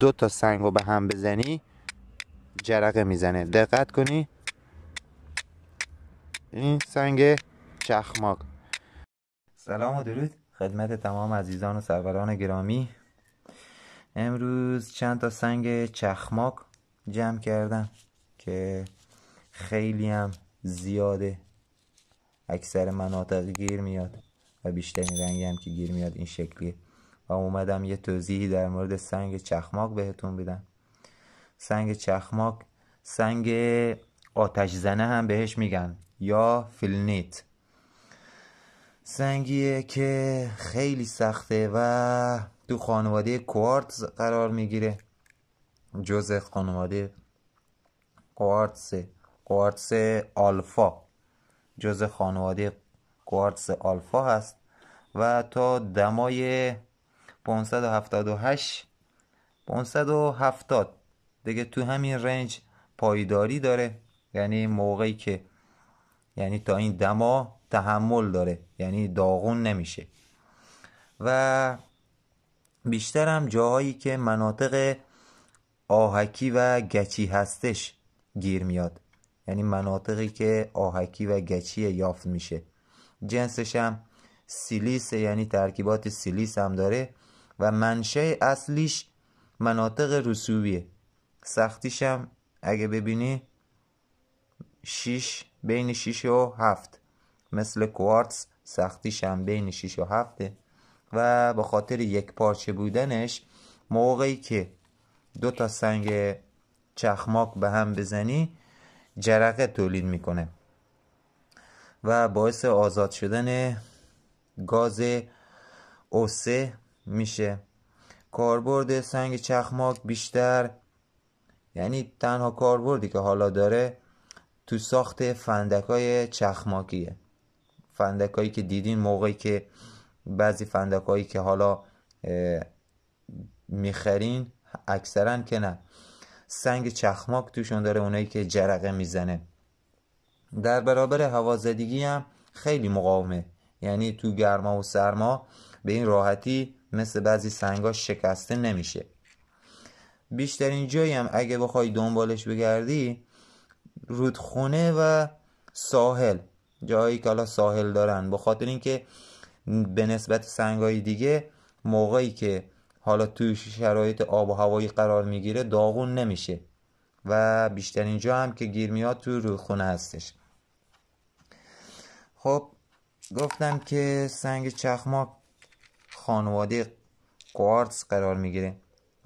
دو تا سنگ رو به هم بزنی جرقه می‌زنه. دقت کنی. این سنگ چخماک سلام و درود. خدمت تمام عزیزان و سروران گرامی. امروز چند تا سنگ چخماک جمع کردم که خیلی هم زیاده. اکثر مناطق گیر میاد و بیشترین رنگی هم که گیر میاد این شکلیه. و اومدم یه توضیحی در مورد سنگ چخماک بهتون بدم. سنگ چخماک سنگ آتش زنه هم بهش میگن یا فیلنیت. سنگیه که خیلی سخته و تو خانواده کوارتز قرار می‌گیره. جز خانواده کوارتز کوارتز آلفا. جز خانواده کوارتز آلفا هست و تا دمای 578 570 دیگه تو همین رنج پایداری داره. یعنی موقعی که یعنی تا این دما تحمل داره. یعنی داغون نمیشه. و بیشتر هم جاهایی که مناطق آهکی و گچی هستش گیر میاد. یعنی مناطقی که آهکی و گچی یافت میشه. جنسش هم سیلیس یعنی ترکیبات سیلیس هم داره. و منشه اصلیش مناطق رسوبیه سختیش هم اگه ببینی شیش بین 6 و 7 مثل کوارتز سختیش هم بین 6 و 7 و به خاطر یک پارچه بودنش موقعی که دو تا سنگ چخماک به هم بزنی جرقه تولید می‌کنه. و باعث آزاد شدن گاز اوسه میشه. کاربرد سنگ چخماک بیشتر یعنی تنها کاربردی که حالا داره تو ساخت فندک های چخماکیه. فندک هایی که دیدین موقعی که بعضی فندک هایی که حالا می‌خرین اکثرا که نه. سنگ چخماک توشون داره اونایی که جرقه می‌زنه. در برابر هوازدگی هم خیلی مقاومه. یعنی تو گرما و سرما به این راحتی مثل بعضی سنگا شکسته نمیشه. بیشترین جایی هم اگه بخوای دنبالش بگردی رودخونه و ساحل. جایی که حالا ساحل دارن. به خاطر اینکه به نسبت سنگای دیگه موقعی که حالا توی شرایط آب و هوایی قرار می‌گیره داغون نمیشه. و بیشترین جا هم که گیر میاد تو رودخونه هستش. خب گفتم که سنگ چخماک خانواده کوارتز قرار می‌گیره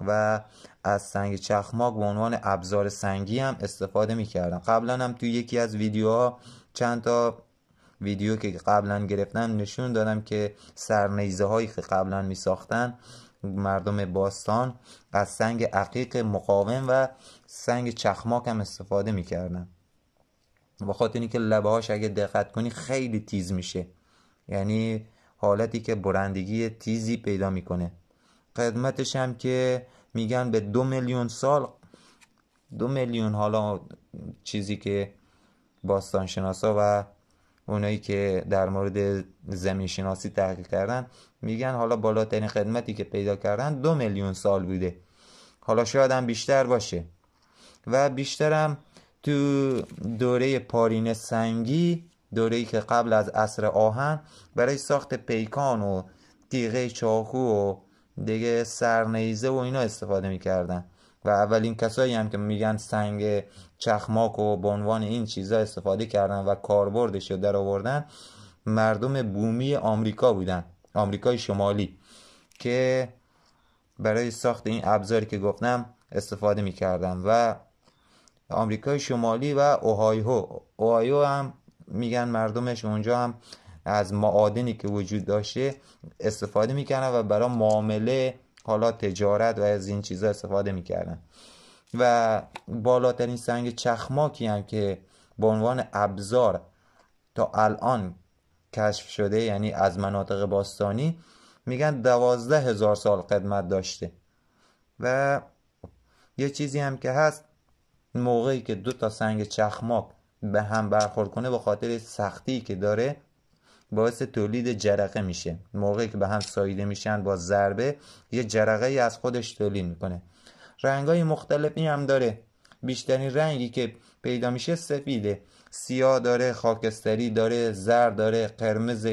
و از سنگ چخماک به عنوان ابزار سنگی هم استفاده می‌کردم قبلا هم توی یکی از ویدیوها چند تا ویدیو که قبلا گرفتم نشون دادم که سرنیزه هایی که قبلا می ساختن مردم باستان از سنگ عقیق مقاوم و سنگ چخماک هم استفاده می‌کردن. با خاطر اینکه لبه هاش اگه دقت کنی خیلی تیز میشه. یعنی حالتی که برندگی تیزی پیدا می‌کنه. قدمتش هم که میگن به دو میلیون سال دو میلیون حالا چیزی که باستان شناسا و اونایی که در مورد زمین شناسی تحقیق کردن میگن حالا بالاترین خدمتی که پیدا کردن دو میلیون سال بوده. حالا شاید هم بیشتر باشه. و بیشترم تو دوره پارین سنگی دوره که قبل از عصر آهن برای ساخت پیکان و تیغه چاقو و دیگه سرنیزه و اینا استفاده می‌کردن. و اولین کسایی هم که میگن سنگ چخماک و به عنوان این چیزا استفاده کردن و کاربردش رو در آوردن مردم بومی آمریکا بودن آمریکای شمالی که برای ساخت این ابزاری که گفتم استفاده می‌کردن. و آمریکای شمالی و اوهایو اوهایو هم میگن مردمش اونجا هم از معادنی که وجود داشته استفاده می‌کردن و برای معامله حالا تجارت و از این چیزا استفاده می‌کردن. و بالاترین سنگ چخماکی هم که به عنوان ابزار تا الان کشف شده یعنی از مناطق باستانی میگن دوازده هزار سال قدمت داشته. و یه چیزی هم که هست موقعی که دو تا سنگ چخماک به هم برخورد کنه به خاطر سختی که داره باعث تولید جرقه میشه. موقعی که به هم ساییده میشن با ضربه یه جرقه ای از خودش تولید می‌کنه. رنگ های مختلفی هم داره. بیشترین رنگی که پیدا میشه سفیده. سیاه داره خاکستری داره زرد داره قرمز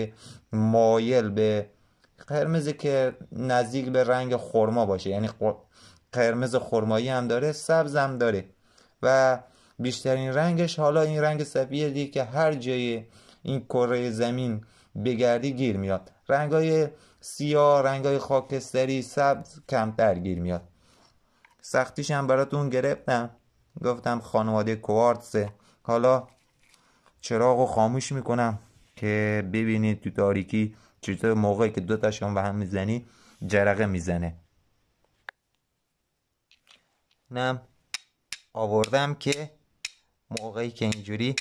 مایل به قرمز که نزدیک به رنگ خرما باشه. یعنی قرمز خرمایی هم داره سبز هم داره. و بیشترین رنگش حالا این رنگ سفیدی که هر جای این کره زمین بگردی گیر میاد. رنگای سیاه رنگای خاکستری سبز کمتر گیر میاد. سختیش هم براتون گرفتم. گفتم خانواده کوارتسه حالا چراغ رو خاموش می‌کنم که ببینید تو تاریکی چطور موقعی که دوتاشون به هم می‌زنی جرقه می‌زنه. نم. آوردم که موقعی که اینجوری.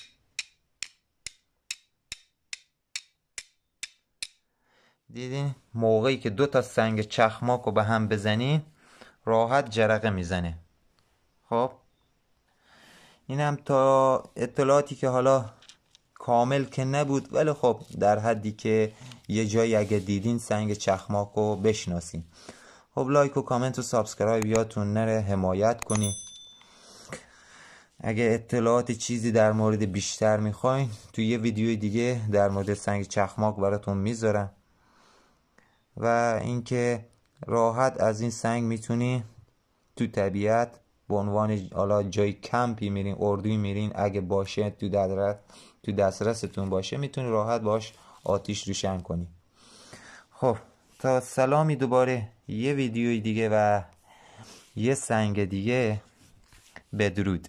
دیدین؟ موقعی که دو تا سنگ چخماک رو به هم بزنین راحت جرقه می‌زنه. خب؟ اینم تا اطلاعاتی که حالا کامل که نبود ولی خب در حدی که یه جایی اگه دیدین سنگ چخماک رو بشناسین. خب لایک و کامنت و subscribe یادتون نره حمایت کنی. اگه اطلاعات چیزی در مورد بیشتر می‌خواین تو یه ویدیوی دیگه در مورد سنگ چخماق براتون می‌ذارم. و اینکه راحت از این سنگ می‌تونی تو طبیعت به عنوان حالا جای کمپی میرین اردوی میرین اگه باشه تو دسترس تو دسترستون باشه می‌تونی راحت باش آتیش روشن کنی. خب تا سلامی دوباره یه ویدیوی دیگه و یه سنگ دیگه بدرود.